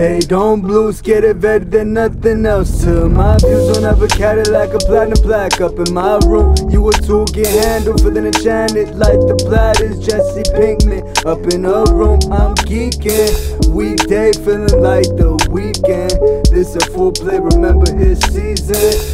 Hey, don't blue, scared of better than nothing else. To my views on a Cadillac, a platinum plaque up in my room. You a tool, get handled, feeling enchanted like the platters. Jesse Pinkman up in her room, I'm geeking. Weekday, feeling like the weekend. This a full play, remember it's season.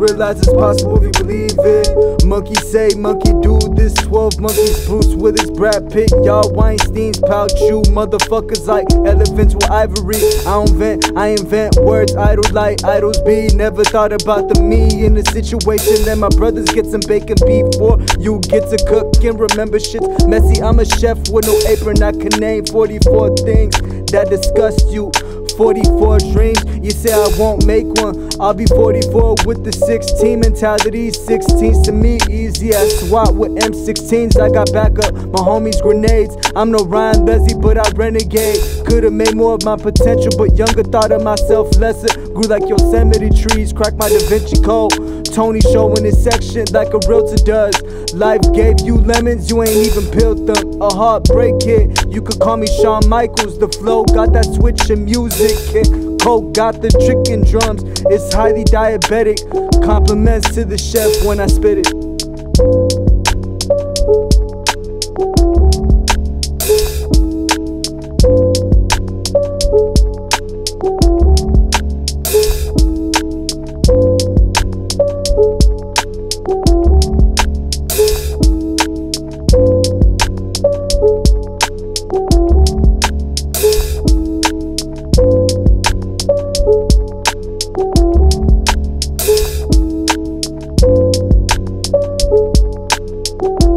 Realize it's possible if you believe it. Monkey say, monkey do this. 12 monkeys, Bruce his Brad Pitt, y'all Weinstein's, pout you motherfuckers like elephants with ivory. I don't vent, I invent words, idle like idols be. Never thought about the me in the situation that my brothers get some bacon before you get to cook remember shit's messy. I'm a chef with no apron, I can name 44 things that disgust you. 44 dreams, you say I won't make one. I'll be 44 with the 16 mentality. 16s to me, easy as SWAT with M16s. I got backup, my homies grenades. I'm no Ryan Leslie, but I renegade. Could've made more of my potential, but younger thought of myself lesser. Grew like Yosemite trees, cracked my Da Vinci Code. Tony showing his section like a realtor does. Life gave you lemons, you ain't even peeled them. A heartbreak hit, you could call me Shawn Michaels. The flow got that switch in music kick. Coke got the trick in drums, it's highly diabetic. Compliments to the chef when I spit it. you